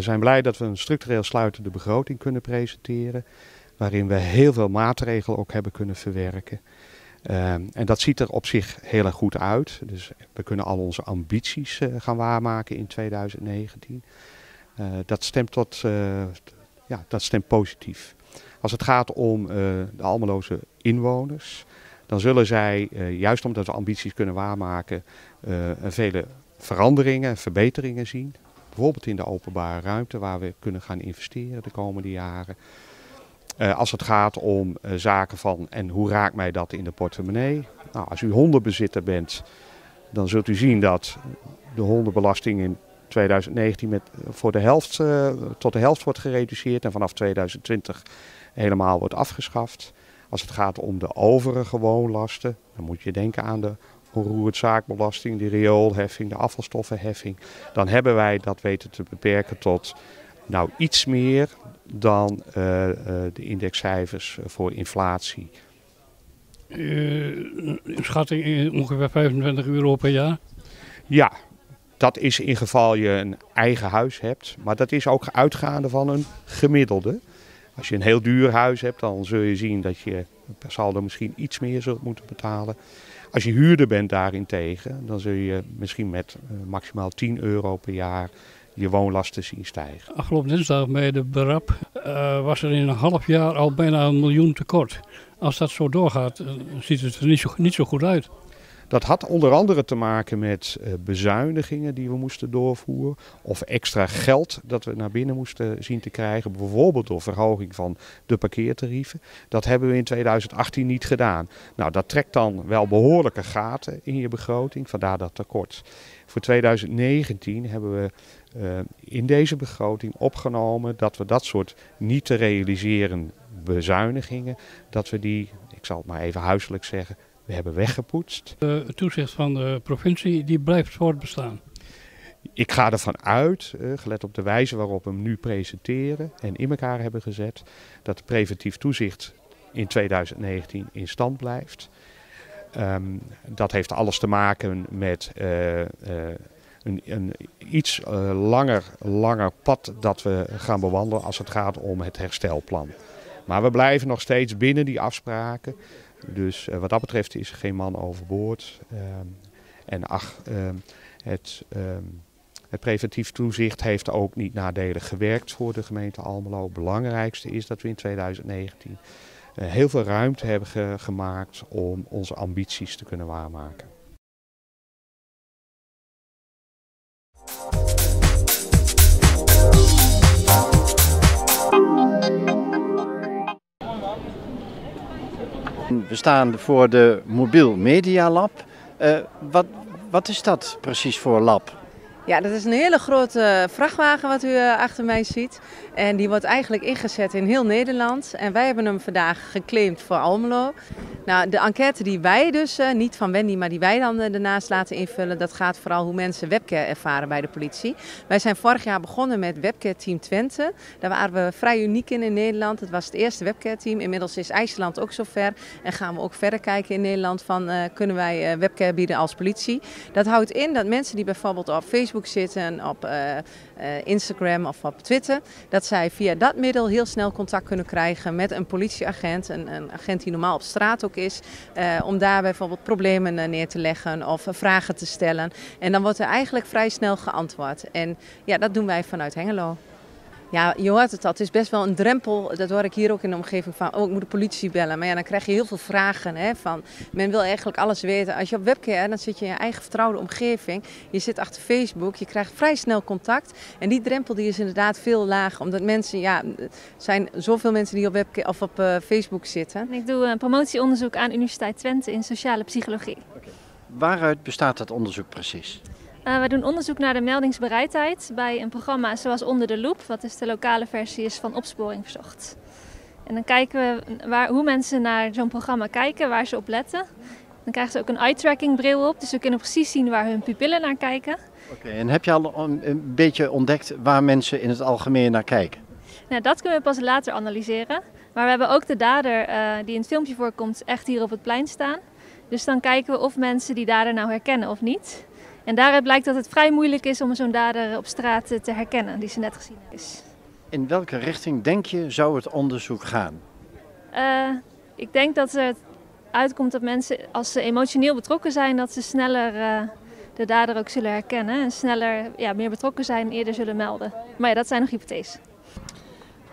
we zijn blij dat we een structureel sluitende begroting kunnen presenteren. Waarin we heel veel maatregelen ook hebben kunnen verwerken. Ehm, en dat ziet er op zich heel erg goed uit. Dus we kunnen al onze ambities gaan waarmaken in 2019. dat, stemt tot, ja, dat stemt positief. Als het gaat om de Almeloze inwoners, dan zullen zij, juist omdat we ambities kunnen waarmaken, vele veranderingen, verbeteringen zien. Bijvoorbeeld in de openbare ruimte waar we kunnen gaan investeren de komende jaren. Uh, als het gaat om uh, zaken van en hoe raakt mij dat in de portemonnee? Nou, als u hondenbezitter bent, dan zult u zien dat de hondenbelasting in 2019 met, voor de helft, uh, tot de helft wordt gereduceerd en vanaf 2020 helemaal wordt afgeschaft. Als het gaat om de overige woonlasten, dan moet je denken aan de onroerend zaakbelasting, de rioolheffing, de afvalstoffenheffing. Dan hebben wij dat weten te beperken tot nou, iets meer dan uh, uh, de indexcijfers voor inflatie. Uh, schatting ongeveer 25 euro per jaar? Ja, dat is in geval je een eigen huis hebt. Maar dat is ook uitgaande van een gemiddelde. Als je een heel duur huis hebt, dan zul je zien dat je per saldo misschien iets meer zult moeten betalen. Als je huurder bent daarentegen, dan zul je misschien met uh, maximaal 10 euro per jaar je woonlasten zien stijgen. Afgelopen dinsdag bij de BRAP uh, was er in een half jaar al bijna een miljoen tekort. Als dat zo doorgaat, uh, ziet het er niet zo, niet zo goed uit. Dat had onder andere te maken met uh, bezuinigingen die we moesten doorvoeren. Of extra geld dat we naar binnen moesten zien te krijgen. Bijvoorbeeld door verhoging van de parkeertarieven. Dat hebben we in 2018 niet gedaan. Nou, dat trekt dan wel behoorlijke gaten in je begroting. Vandaar dat tekort. Voor 2019 hebben we uh, in deze begroting opgenomen dat we dat soort niet te realiseren bezuinigingen, dat we die, ik zal het maar even huiselijk zeggen, we hebben weggepoetst. Het toezicht van de provincie die blijft voortbestaan. Ik ga ervan uit, uh, gelet op de wijze waarop we hem nu presenteren en in elkaar hebben gezet, dat het preventief toezicht in 2019 in stand blijft. Um, dat heeft alles te maken met uh, uh, een, een, iets langer, langer pad dat we gaan bewandelen als het gaat om het herstelplan. Maar we blijven nog steeds binnen die afspraken. Dus uh, wat dat betreft is er geen man overboord. Uh, en ach, uh, het, het, preventief toezicht heeft ook niet nadelig gewerkt voor de gemeente Almelo. Het belangrijkste is dat we in 2019 heel veel ruimte hebben ge gemaakt om onze ambities te kunnen waarmaken. We staan voor de Mobiel Media Lab. Uh, wat, wat is dat precies voor lab? Ja, dat is een hele grote vrachtwagen wat u achter mij ziet. En die wordt eigenlijk ingezet in heel Nederland. En wij hebben hem vandaag geclaimd voor Almelo. Nou, de enquête die wij dus, uh, niet van Wendy, maar die wij dan uh, daarnaast laten invullen, dat gaat vooral hoe mensen webcare ervaren bij de politie. Wij zijn vorig jaar begonnen met Webcare Team Twente. Daar waren we vrij uniek in in Nederland. Het was het eerste webcare team. Inmiddels is IJsland ook zover. En gaan we ook verder kijken in Nederland van uh, kunnen wij webcare bieden als politie. Dat houdt in dat mensen die bijvoorbeeld op Facebook zitten, op Instagram of op Twitter, dat zij via dat middel heel snel contact kunnen krijgen met een politieagent, een, een agent die normaal op straat ook is, uh, om daar bijvoorbeeld problemen uh, neer te leggen of vragen te stellen. En dan wordt er eigenlijk vrij snel geantwoord. En ja, dat doen wij vanuit Hengelo. Ja, je hoort het al. Het is best wel een drempel. Dat hoor ik hier ook in de omgeving van. Oh, ik moet de politie bellen. Maar ja, dan krijg je heel veel vragen. Hè, van, men wil eigenlijk alles weten. Als je op webcare, dan zit je in je eigen vertrouwde omgeving. Je zit achter Facebook. Je krijgt vrij snel contact. En die drempel die is inderdaad veel lager. Omdat mensen, ja, er zijn zoveel mensen die op, webcare, of op uh, Facebook zitten. Ik doe een promotieonderzoek aan Universiteit Twente in sociale psychologie. Okay. Waaruit bestaat dat onderzoek precies? Uh, we doen onderzoek naar de meldingsbereidheid bij een programma zoals Onder de Loep, wat is de lokale versie is van Opsporing Verzocht. En dan kijken we waar, hoe mensen naar zo'n programma kijken, waar ze op letten. Dan krijgen ze ook een eye-tracking bril op, dus we kunnen precies zien waar hun pupillen naar kijken. Oké, okay, en heb je al een beetje ontdekt waar mensen in het algemeen naar kijken? Nou, dat kunnen we pas later analyseren. Maar we hebben ook de dader uh, die in het filmpje voorkomt echt hier op het plein staan. Dus dan kijken we of mensen die dader nou herkennen of niet. En daaruit blijkt dat het vrij moeilijk is om zo'n dader op straat te herkennen die ze net gezien heeft. In welke richting denk je zou het onderzoek gaan? Uh, ik denk dat het uitkomt dat mensen, als ze emotioneel betrokken zijn, dat ze sneller uh, de dader ook zullen herkennen. En sneller ja, meer betrokken zijn en eerder zullen melden. Maar ja, dat zijn nog hypotheses.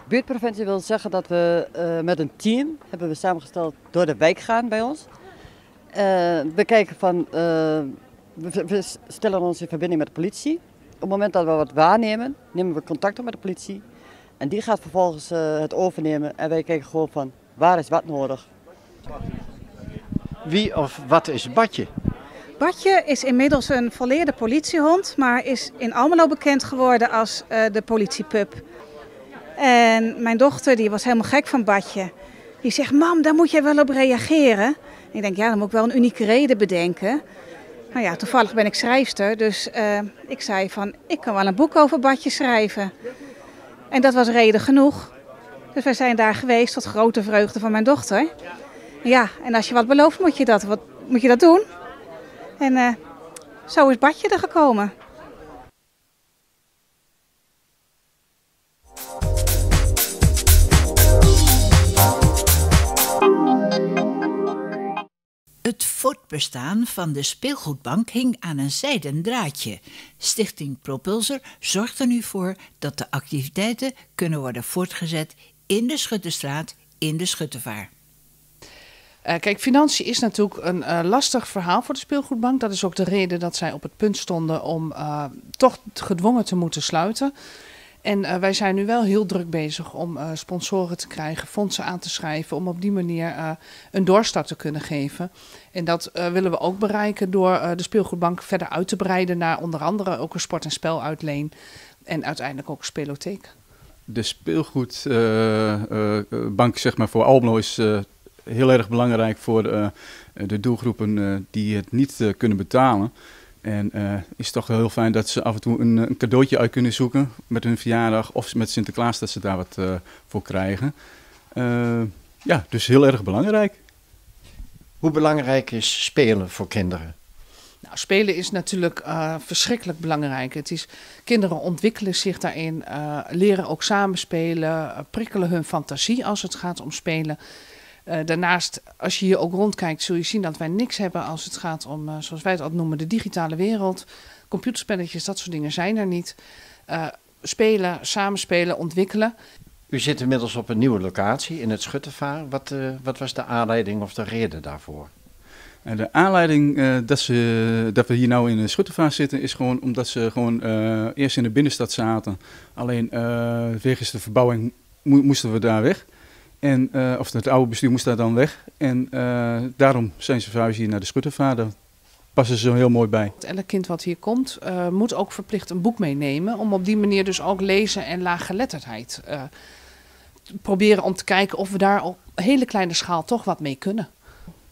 Buurtpreventie wil zeggen dat we uh, met een team, hebben we samengesteld, door de wijk gaan bij ons. we kijken van, we, we stellen ons in verbinding met de politie. Op het moment dat we wat waarnemen, nemen we contact op met de politie. En die gaat vervolgens uh, het overnemen en wij kijken gewoon van waar is wat nodig. Wie of wat is Badje? Badje is inmiddels een volleerde politiehond, maar is in Almelo bekend geworden als uh, de politiepup. En mijn dochter die was helemaal gek van Badje. Die zegt, mam, daar moet jij wel op reageren. En ik denk, ja, dan moet ik wel een unieke reden bedenken. Nou ja, toevallig ben ik schrijfster, dus uh, ik zei van, ik kan wel een boek over Badje schrijven. En dat was reden genoeg. Dus wij zijn daar geweest tot grote vreugde van mijn dochter. Ja, en als je wat belooft, moet je dat, wat, moet je dat doen. En uh, zo is Badje er gekomen. Het voortbestaan van de speelgoedbank hing aan een zijden draadje. Stichting Propulser zorgt er nu voor dat de activiteiten kunnen worden voortgezet in de Schuttestraat in de Schuttevaar. Uh, kijk, financiën is natuurlijk een uh, lastig verhaal voor de speelgoedbank. Dat is ook de reden dat zij op het punt stonden om uh, toch gedwongen te moeten sluiten. En wij zijn nu wel heel druk bezig om sponsoren te krijgen, fondsen aan te schrijven, om op die manier een doorstart te kunnen geven. En dat willen we ook bereiken door de speelgoedbank verder uit te breiden naar onder andere ook een sport- en speluitleen en uiteindelijk ook een spelotheek. De speelgoedbank zeg maar, voor Almelo is heel erg belangrijk voor de doelgroepen die het niet kunnen betalen. En uh, is toch wel heel fijn dat ze af en toe een, een, cadeautje uit kunnen zoeken met hun verjaardag of met Sinterklaas, dat ze daar wat uh, voor krijgen. Uh, ja, dus heel erg belangrijk. Hoe belangrijk is spelen voor kinderen? Nou, spelen is natuurlijk verschrikkelijk belangrijk. Het is, kinderen ontwikkelen zich daarin, leren ook samenspelen, prikkelen hun fantasie als het gaat om spelen. Uh, daarnaast, als je hier ook rondkijkt, zul je zien dat wij niks hebben als het gaat om, uh, zoals wij het altijd noemen, de digitale wereld. Computerspelletjes, dat soort dingen zijn er niet. Uh, spelen, samenspelen, ontwikkelen. U zit inmiddels op een nieuwe locatie in het Schuttevaar. Wat, wat was de aanleiding of de reden daarvoor? En de aanleiding dat, ze, dat we hier nou in de Schuttevaar zitten is gewoon omdat ze gewoon eerst in de binnenstad zaten. Alleen wegens de verbouwing mo moesten we daar weg. En, uh, of het oude bestuur moest daar dan weg. En uh, daarom zijn ze verhuisd hier naar de Schuttervader. Passen ze zo heel mooi bij. Elk kind wat hier komt, uh, moet ook verplicht een boek meenemen. Om op die manier dus ook lezen en laaggeletterdheid proberen om te kijken of we daar op hele kleine schaal toch wat mee kunnen.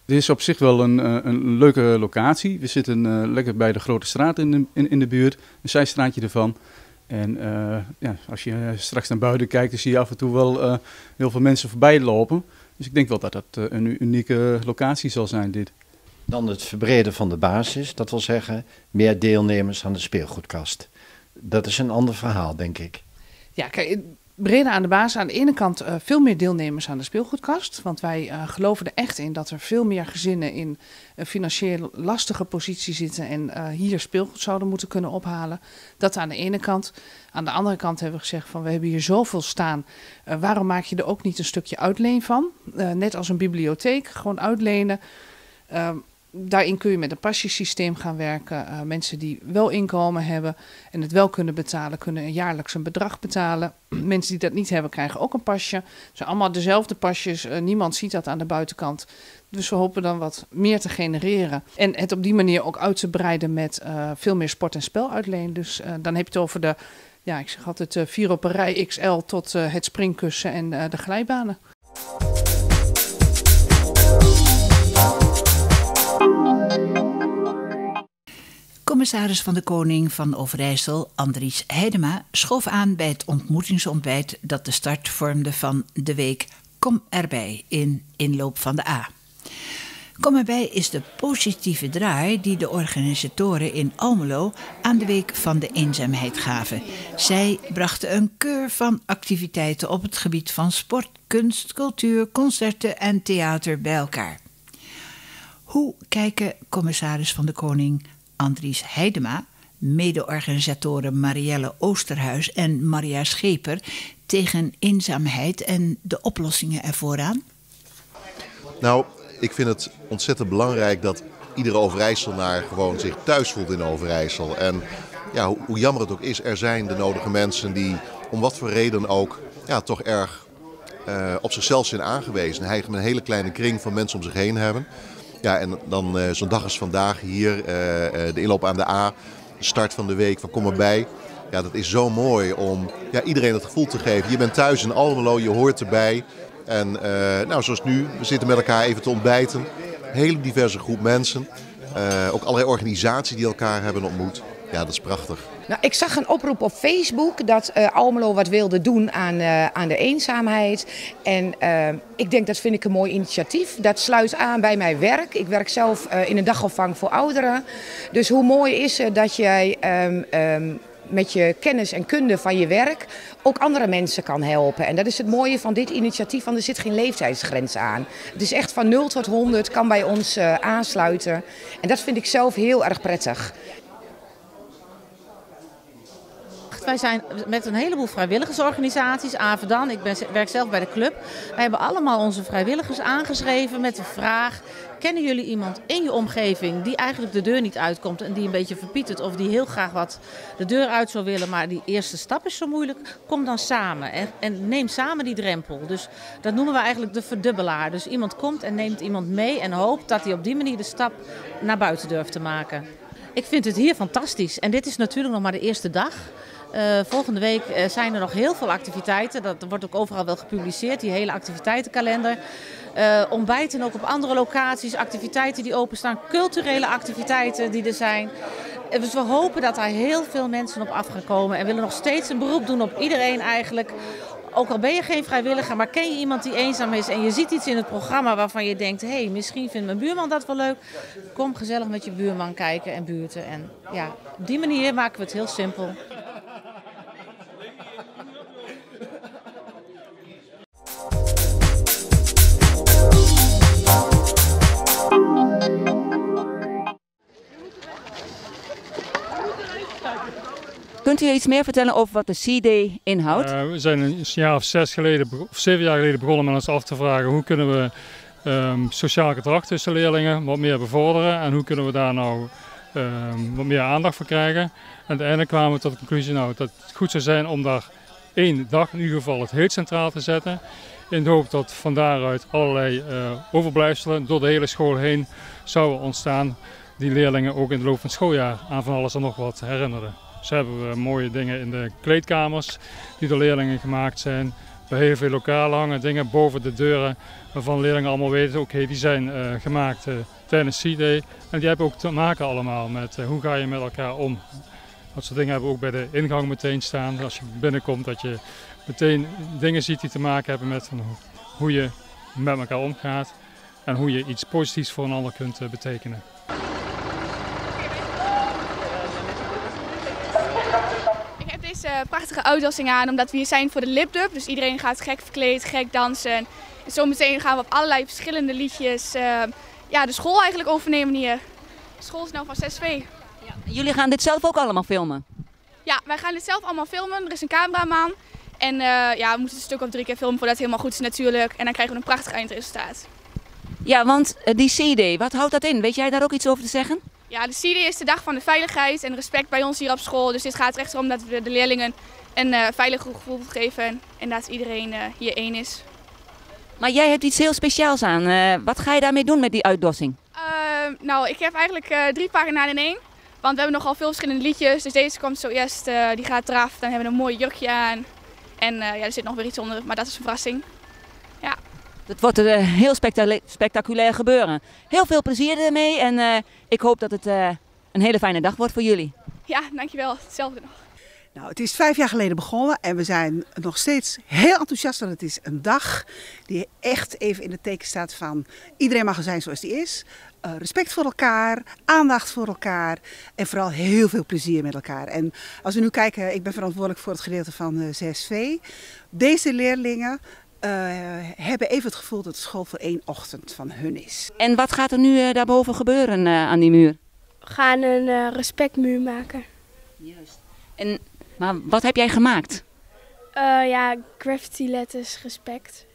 Dit is op zich wel een, een leuke locatie. We zitten lekker bij de grote straat in de, in, in de buurt. Een zijstraatje ervan. En uh, ja, als je straks naar buiten kijkt, dan zie je af en toe wel uh, heel veel mensen voorbij lopen. Dus ik denk wel dat dat uh, een unieke locatie zal zijn, dit. Dan het verbreden van de basis, dat wil zeggen meer deelnemers aan de speelgoedkast. Dat is een ander verhaal, denk ik. Ja, kijk, breder aan de basis. Aan de ene kant uh, veel meer deelnemers aan de speelgoedkast. Want wij uh, geloven er echt in dat er veel meer gezinnen in een financieel lastige positie zitten. En hier speelgoed zouden moeten kunnen ophalen. Dat aan de ene kant. Aan de andere kant hebben we gezegd van we hebben hier zoveel staan. waarom maak je er ook niet een stukje uitleen van? net als een bibliotheek, gewoon uitlenen. Daarin kun je met een passiesysteem gaan werken. Uh, mensen die wel inkomen hebben en het wel kunnen betalen, kunnen jaarlijks een bedrag betalen. mensen die dat niet hebben, krijgen ook een pasje. Het zijn allemaal dezelfde pasjes. Uh, niemand ziet dat aan de buitenkant. Dus we hopen dan wat meer te genereren. En het op die manier ook uit te breiden met uh, veel meer sport- en speluitleen. Dus dan heb je het over de, ja, ik zeg altijd, vier op een rij XL tot het springkussen en de glijbanen. Commissaris van de Koning van Overijssel, Andries Heidema, schoof aan bij het ontmoetingsontbijt dat de start vormde van de week Kom erbij in inloop van de A. Kom erbij is de positieve draai die de organisatoren in Almelo aan de Week van de Eenzaamheid gaven. Zij brachten een keur van activiteiten op het gebied van sport, kunst, cultuur, concerten en theater bij elkaar. Hoe kijken commissaris van de Koning Andries Heidema, mede-organisatoren Marielle Oosterhuis en Maria Scheper tegen eenzaamheid en de oplossingen ervoor aan? Nou, ik vind het ontzettend belangrijk dat iedere Overijsselnaar gewoon zich thuis voelt in Overijssel. En ja, hoe, jammer het ook is, er zijn de nodige mensen die om wat voor reden ook ja, toch erg uh, op zichzelf zijn aangewezen. Hij een hele kleine kring van mensen om zich heen hebben. Ja, en dan uh, zo'n dag als vandaag hier, uh, de inloop aan de A, de start van de week van Kom erbij. Ja, dat is zo mooi om ja, iedereen het gevoel te geven. Je bent thuis in Almelo, je hoort erbij. En nou, zoals nu, we zitten met elkaar even te ontbijten. Een hele diverse groep mensen. Ook allerlei organisaties die elkaar hebben ontmoet. Ja, dat is prachtig. Nou, ik zag een oproep op Facebook dat uh, Almelo wat wilde doen aan, uh, aan de eenzaamheid. En uh, ik denk dat vind ik een mooi initiatief. Dat sluit aan bij mijn werk. Ik werk zelf in een dagopvang voor ouderen. Dus hoe mooi is het dat jij um, um, met je kennis en kunde van je werk ook andere mensen kan helpen. En dat is het mooie van dit initiatief, want er zit geen leeftijdsgrens aan. Het is echt van 0 tot 100, kan bij ons aansluiten. En dat vind ik zelf heel erg prettig. Wij zijn met een heleboel vrijwilligersorganisaties, Avedan, ik ben, werk zelf bij de club. Wij hebben allemaal onze vrijwilligers aangeschreven met de vraag... kennen jullie iemand in je omgeving die eigenlijk de deur niet uitkomt... en die een beetje verpietert of die heel graag wat de deur uit zou willen... maar die eerste stap is zo moeilijk, kom dan samen en, en neem samen die drempel. Dus dat noemen we eigenlijk de verdubbelaar. Dus iemand komt en neemt iemand mee en hoopt dat hij op die manier de stap naar buiten durft te maken. Ik vind het hier fantastisch en dit is natuurlijk nog maar de eerste dag... Uh, volgende week uh, zijn er nog heel veel activiteiten. Dat wordt ook overal wel gepubliceerd, die hele activiteitenkalender. Uh, ontbijten ook op andere locaties, activiteiten die openstaan, culturele activiteiten die er zijn. Dus we hopen dat daar heel veel mensen op af gaan komen en willen nog steeds een beroep doen op iedereen eigenlijk. Ook al ben je geen vrijwilliger, maar ken je iemand die eenzaam is en je ziet iets in het programma waarvan je denkt, hé, hey, misschien vindt mijn buurman dat wel leuk. Kom gezellig met je buurman kijken en buurten. En ja, op die manier maken we het heel simpel. Kunt u iets meer vertellen over wat de C-Day inhoudt? Uh, we zijn een jaar of zes geleden, of zeven jaar geleden begonnen met ons af te vragen hoe kunnen we um, sociaal gedrag tussen leerlingen wat meer bevorderen en hoe kunnen we daar nou um, wat meer aandacht voor krijgen. En uiteindelijk kwamen we tot de conclusie nou, dat het goed zou zijn om daar één dag in ieder geval het heel centraal te zetten. In de hoop dat van daaruit allerlei uh, overblijfselen door de hele school heen zouden ontstaan. Die leerlingen ook in de loop van het schooljaar aan van alles en nog wat herinneren. Zo hebben we mooie dingen in de kleedkamers die door leerlingen gemaakt zijn. Bij heel veel lokalen hangen dingen boven de deuren waarvan leerlingen allemaal weten, oké, okay, die zijn uh, gemaakt uh, tijdens C-Day. En die hebben ook te maken allemaal met uh, hoe ga je met elkaar om. Dat soort dingen hebben we ook bij de ingang meteen staan. Als je binnenkomt dat je meteen dingen ziet die te maken hebben met van hoe je met elkaar omgaat. En hoe je iets positiefs voor een ander kunt betekenen. deze prachtige uitdossing aan, omdat we hier zijn voor de lipdub. Dus iedereen gaat gek verkleed, gek dansen. En zometeen gaan we op allerlei verschillende liedjes uh, ja, de school eigenlijk overnemen hier. De school is nou van 6V. Ja. Jullie gaan dit zelf ook allemaal filmen? Ja, wij gaan dit zelf allemaal filmen. Er is een cameraman. En uh, ja, we moeten het stuk of drie keer filmen voordat het helemaal goed is natuurlijk. En dan krijgen we een prachtig eindresultaat. Ja, want die CD, wat houdt dat in? Weet jij daar ook iets over te zeggen? Ja, de CD is de dag van de veiligheid en respect bij ons hier op school. Dus dit gaat er echt om dat we de leerlingen een uh, veilig gevoel geven en dat iedereen uh, hier één is. Maar jij hebt iets heel speciaals aan. Uh, wat ga je daarmee doen met die uitdossing? nou, ik heb eigenlijk drie pagina's in één. Want we hebben nogal veel verschillende liedjes. Dus deze komt zo eerst, die gaat eraf. Dan hebben we een mooi jurkje aan. En ja, er zit nog weer iets onder, maar dat is een verrassing. Het wordt een heel spectaculair, spectaculair gebeuren. Heel veel plezier ermee en uh, ik hoop dat het uh, een hele fijne dag wordt voor jullie. Ja, dankjewel. Hetzelfde nog. Nou, het is vijf jaar geleden begonnen en we zijn nog steeds heel enthousiast. Want het is een dag die echt even in het teken staat van iedereen mag er zijn zoals die is. Uh, respect voor elkaar, aandacht voor elkaar en vooral heel veel plezier met elkaar. En als we nu kijken, ik ben verantwoordelijk voor het gedeelte van CSV. Deze leerlingen uh, hebben even het gevoel dat school voor één ochtend van hun is. En wat gaat er nu daarboven gebeuren aan die muur? We gaan een respectmuur maken. Juist. En maar wat heb jij gemaakt? Uh, ja, graffiti letters, respect.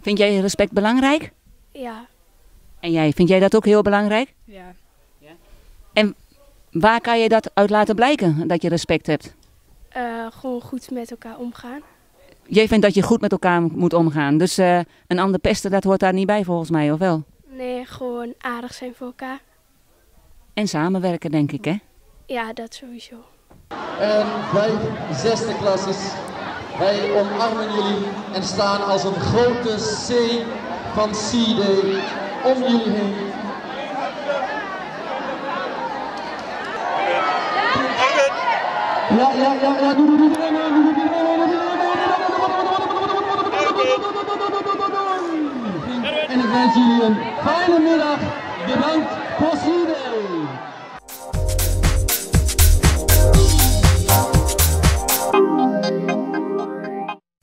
Vind jij respect belangrijk? Ja. En jij, vind jij dat ook heel belangrijk? Ja. ja. En waar kan je dat uit laten blijken, dat je respect hebt? Uh, gewoon goed met elkaar omgaan. Jij vindt dat je goed met elkaar moet omgaan. Dus uh, een ander pesten, dat hoort daar niet bij volgens mij, of wel? Nee, gewoon aardig zijn voor elkaar. En samenwerken, denk ik, hè? Ja, dat sowieso en vijf zesde klasses. Wij omarmen jullie en staan als een grote C van C-Day om jullie heen. Ja, ja, ja, ja, doe, doe, doe, En wens jullie een fijne middag. Bedankt voor C-Day.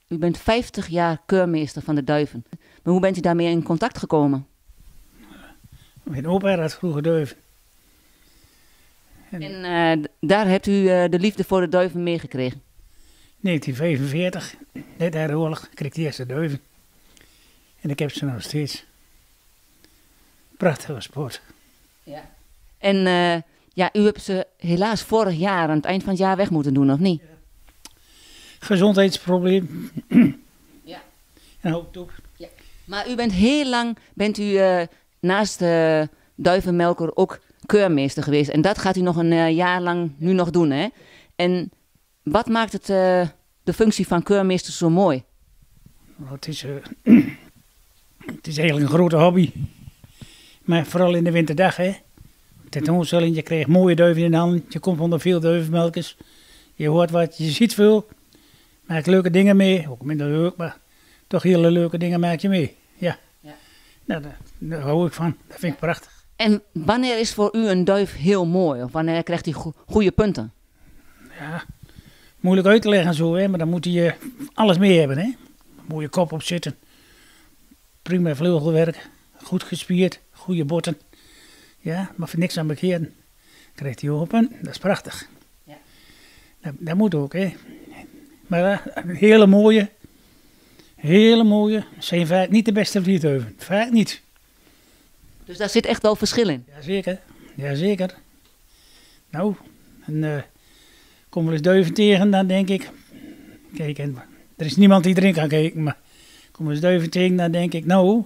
U bent 50 jaar keurmeester van de Duiven. Maar hoe bent u daarmee in contact gekomen? Mijn opa had vroeger duiven. En, en uh, daar hebt u uh, de liefde voor de duiven meegekregen? 1945, net na de oorlog, kreeg ik de eerste duiven. En ik heb ze nog steeds. Prachtige sport. Ja. En uh, ja, u hebt ze helaas vorig jaar aan het eind van het jaar weg moeten doen, of niet? Ja gezondheidsprobleem. ja. En ook. Ja. Maar u bent heel lang, bent u uh, naast de uh, duivenmelker ook keurmeester geweest. En dat gaat u nog een uh, jaar lang nu nog doen, hè? En wat maakt het, de functie van keurmeester zo mooi? Nou, het, is, het is eigenlijk een grote hobby. Maar vooral in de winterdag, hè. Tentoonstelling, je krijgt mooie duiven in de hand. Je komt onder veel duivenmelkers. Je hoort wat, je ziet veel maak leuke dingen mee. Ook minder leuk, maar toch hele leuke dingen maak je mee. Ja. ja. Nou, daar, daar, hou ik van. Dat vind ik prachtig. En wanneer is voor u een duif heel mooi? Of wanneer krijgt hij go goede punten? Ja, moeilijk uit te leggen zo, hè, maar dan moet hij alles mee hebben. Hè. Mooie kop op zitten. Prima vleugelwerk. Goed gespierd. Goede botten. Ja, maar voor niks aan bekeren. Krijgt hij open. Dat is prachtig. Ja. Dat, dat moet ook, hè. Maar uh, hele mooie, hele mooie, zijn vaak niet de beste vliegtuigen. Vaak niet. Dus daar zit echt wel verschil in? Jazeker, jazeker. Nou, en uh, kom wel eens duiven tegen, dan denk ik, kijk, en, er is niemand die erin kan kijken, maar kom eens duiven tegen, dan denk ik, nou,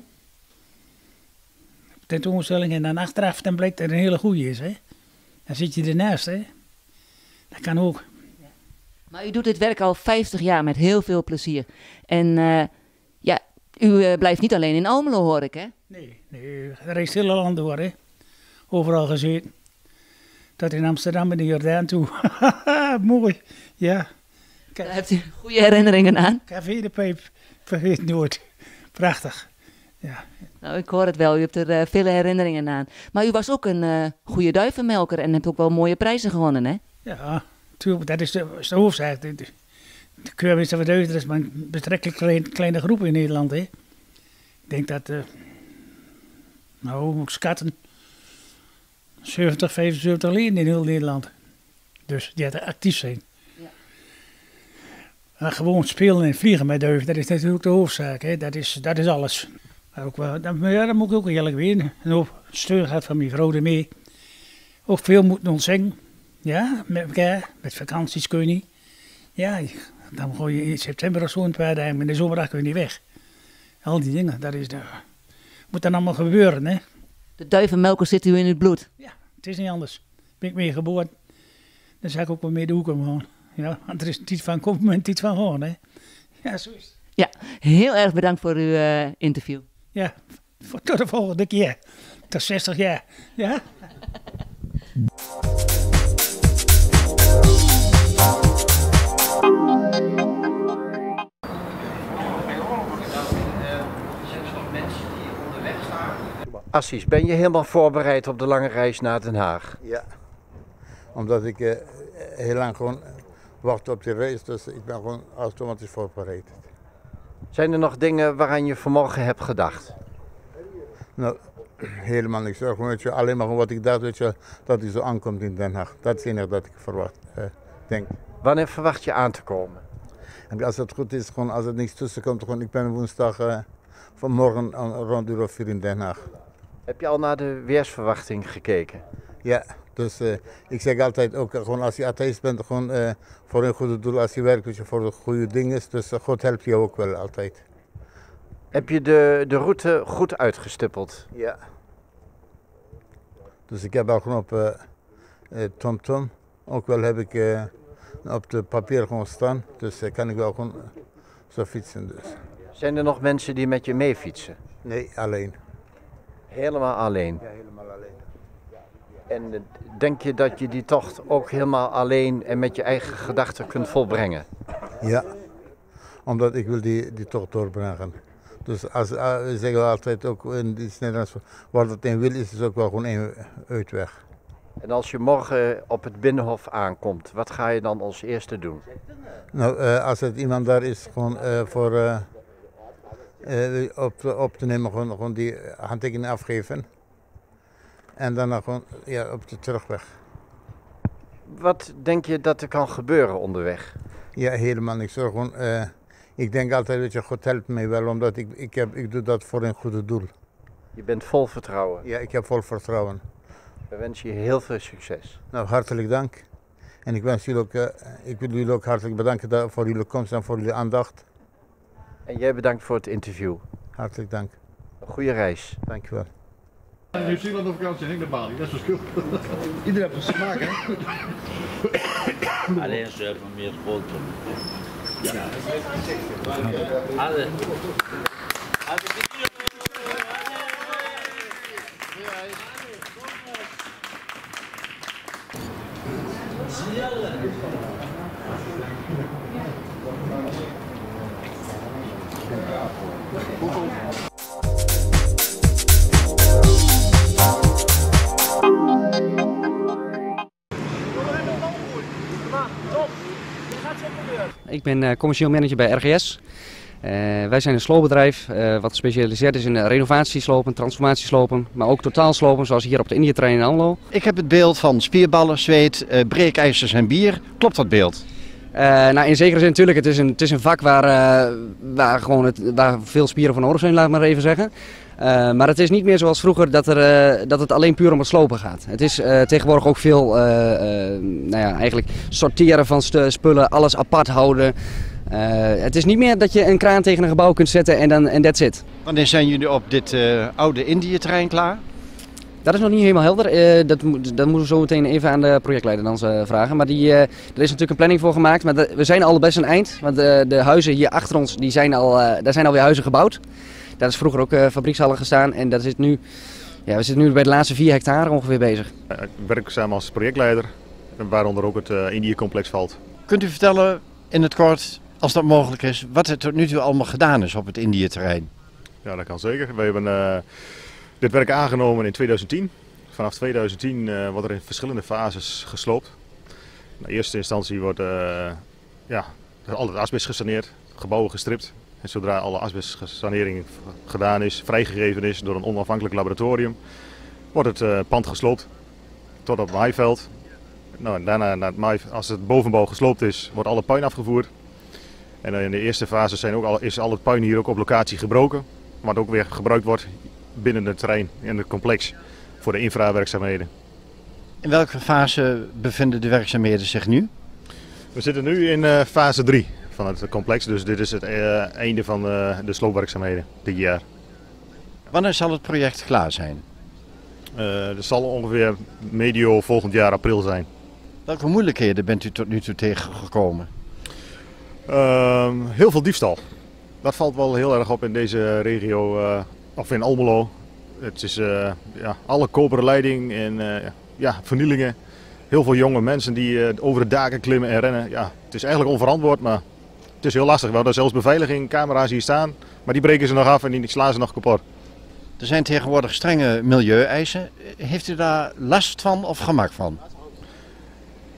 tentoonstelling en dan achteraf, dan blijkt er een hele goede is, hè. Dan zit je ernaast, hè. Dat kan ook. Maar u doet dit werk al 50 jaar met heel veel plezier. En uh, ja, u uh, blijft niet alleen in Almelo, hoor ik, hè? Nee, nee er is hele land door, hè. Overal gezeten. Tot in Amsterdam en de Jordaan toe. Mooi, ja. Daar hebt u goede herinneringen aan. Café de Pijp, vergeet nooit. Prachtig, ja. Nou, ik hoor het wel. U hebt er uh, vele herinneringen aan. Maar u was ook een uh, goede duivenmelker en hebt ook wel mooie prijzen gewonnen, hè? Ja, Tuurlijk, dat is de, is de hoofdzaak. De, de, van is maar een betrekkelijk klein, kleine groep in Nederland. Hè. Ik denk dat, uh, nou, moet ik schatten, 70, 75 leden in heel Nederland. Dus die hadden actief zijn. Ja. Gewoon spelen en vliegen met duiven, dat is natuurlijk de hoofdzaak. Hè. Dat, is, dat is alles. Maar ook wel, dat, ja, dat moet ik ook eerlijk weten. Een hoop steun gaat van mijn vrouw mee. Ook veel moeten ontzeggen. Ja, met elkaar. Met vakanties kun je niet. Ja, dan gooi je in september of zo een paar dagen, maar in de zomerdag kun je niet weg. Al die dingen, dat is de, moet dan allemaal gebeuren, hè. De duivenmelker zit u in het bloed? Ja, het is niet anders. Ben ik mee geboren. Dan zou ik ook wel mee de hoek gewoon. Ja, want er is niet van komen en niet van gewoon, hè. Ja, zo is het. Ja, heel erg bedankt voor uw uh, interview. Ja, tot de volgende keer. Tot 60 jaar. Ja? Assis, ben je helemaal voorbereid op de lange reis naar Den Haag? Ja, omdat ik eh, heel lang gewoon wacht op die reis, dus ik ben gewoon automatisch voorbereid. Zijn er nog dingen waaraan je vanmorgen hebt gedacht? Nou, helemaal niks. Gewoon, weet je, alleen maar wat ik dacht, weet je, dat hij zo aankomt in Den Haag. Dat is het enige dat ik verwacht, uh, denk. Wanneer verwacht je aan te komen? En als het goed is, gewoon, als er niks tussen komt, gewoon, ik ben woensdag uh, vanmorgen rond uur of vier in Den Haag. Heb je al naar de weersverwachting gekeken? Ja, dus uh, ik zeg altijd ook, gewoon als je atheist bent, gewoon uh, voor een goede doel, als je werkt, weet je, voor de goede dingen. Dus uh, God helpt je ook wel altijd. Heb je de, de route goed uitgestippeld? Ja. Dus ik heb al gewoon op TomTom, Tom, ook wel heb ik op de papier gewoon staan. Dus kan ik wel gewoon zo fietsen. Dus. Zijn er nog mensen die met je mee fietsen? Nee, alleen. Helemaal alleen? Ja, helemaal alleen. En denk je dat je die tocht ook helemaal alleen en met je eigen gedachten kunt volbrengen? Ja, omdat ik wil die, die tocht doorbrengen. Dus als, we zeggen altijd ook in het Nederlands, waar het een wil is, is ook wel gewoon een uitweg. En als je morgen op het Binnenhof aankomt, wat ga je dan als eerste doen? Nou, uh, als er iemand daar is, gewoon uh, voor uh, op, op te nemen, gewoon, gewoon die handtekening afgeven. En dan nog gewoon ja, op de terugweg. Wat denk je dat er kan gebeuren onderweg? Ja, helemaal niks. Hoor. Gewoon, uh, ik denk altijd, weet je, God helpt mij wel, omdat ik, ik, heb, ik doe dat voor een goede doel. Je bent vol vertrouwen? Ja, ik heb vol vertrouwen. We wensen je heel veel succes. Nou, hartelijk dank. En ik wens jullie ook, uh, ik wil jullie ook hartelijk bedanken voor jullie komst en voor jullie aandacht. En jij bedankt voor het interview. Hartelijk dank. Een goede reis. Dankjewel. Nieuw-Zeeland op vakantie, Henk de Bali, dat is verschil. Iedereen heeft het smaak, hè? Alleen surfen meer groter. Ja. Alle. Ik ben uh, commercieel manager bij RGS. Uh, wij zijn een sloopbedrijf uh, wat gespecialiseerd is in renovatieslopen, transformatieslopen, maar ook totaalslopen zoals hier op de Indië-trein in Almelo. Ik heb het beeld van spierballen, zweet, uh, breekijzers en bier. Klopt dat beeld? nou, in zekere zin natuurlijk. Het is een, het is een vak waar, waar, gewoon het, waar veel spieren van nodig zijn, laat ik maar even zeggen. Uh, maar het is niet meer zoals vroeger dat, er, uh, dat het alleen puur om het slopen gaat. Het is uh, tegenwoordig ook veel nou ja, eigenlijk sorteren van spullen, alles apart houden. het is niet meer dat je een kraan tegen een gebouw kunt zetten en dan en that's it. Wanneer zijn jullie op dit oude Indië-terrein klaar? Dat is nog niet helemaal helder. dat, dat moeten we zo meteen even aan de projectleider dan vragen. Maar die, er is natuurlijk een planning voor gemaakt. Maar we zijn al best een eind. Want de huizen hier achter ons, die zijn al, daar zijn alweer huizen gebouwd. Daar is vroeger ook uh, fabriekshallen gestaan en dat zit nu, ja, we zitten nu bij de laatste 4 hectare ongeveer bezig. Ik werk samen als projectleider, waaronder ook het uh, Indië-complex valt. Kunt u vertellen in het kort, als dat mogelijk is, wat er tot nu toe allemaal gedaan is op het Indië-terrein? Ja, dat kan zeker. We hebben uh, dit werk aangenomen in 2010. Vanaf 2010 uh, wordt er in verschillende fases gesloopt. In eerste instantie wordt ja, al het asbest gesaneerd, gebouwen gestript, en zodra alle asbestsanering gedaan is, vrijgegeven is door een onafhankelijk laboratorium, wordt het uh, pand gesloopt tot op het maaiveld. Nou, daarna, na het maai, als het bovenbouw gesloopt is, wordt alle puin afgevoerd. En in de eerste fase zijn ook al, is al het puin hier ook op locatie gebroken. Wat ook weer gebruikt wordt binnen het terrein en het complex voor de infrawerkzaamheden. In welke fase bevinden de werkzaamheden zich nu? We zitten nu in uh, fase 3 van het complex. Dus dit is het uh, einde van uh, de sloopwerkzaamheden dit jaar. Wanneer zal het project klaar zijn? Uh, dat zal ongeveer medio volgend jaar april zijn. Welke moeilijkheden bent u tot nu toe tegengekomen? Ehm, heel veel diefstal. Dat valt wel heel erg op in deze regio, of in Almelo. Het is ja, alle koperen leiding en ja, vernielingen. Heel veel jonge mensen die over de daken klimmen en rennen. Ja, het is eigenlijk onverantwoord, maar het is heel lastig. We hadden zelfs beveiliging, camera's hier staan, maar die breken ze nog af en die slaan ze nog kapot. Er zijn tegenwoordig strenge milieueisen. Heeft u daar last van of gemak van?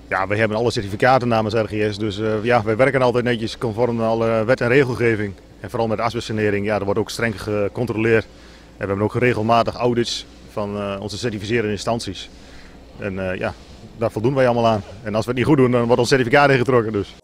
Ja, we hebben alle certificaten namens RGS, dus uh, ja, wij werken altijd netjes conform alle wet en regelgeving. En vooral met asbestsanering, ja, er wordt ook streng gecontroleerd. En we hebben ook regelmatig audits van uh, onze certificerende instanties. En uh, ja, daar voldoen wij allemaal aan. En als we het niet goed doen, dan wordt ons certificaat ingetrokken. Dus.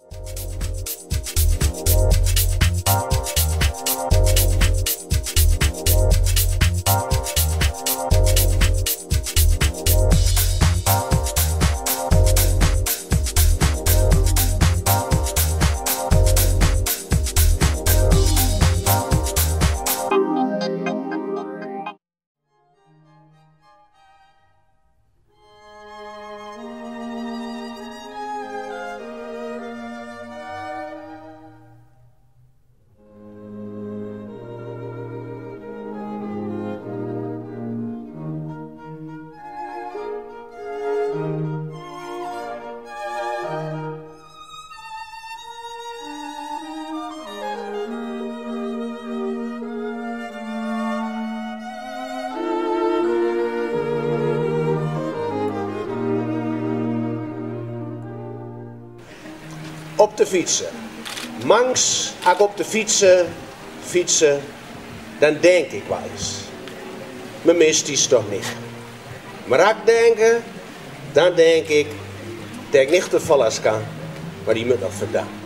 Fietsen. Mangs, als ik op de fietsen fietsen, dan denk ik wel eens. Me mist die toch niet. Maar als ik denken, dan denk ik, denk niet de Valaska, maar die moet dat verdammen.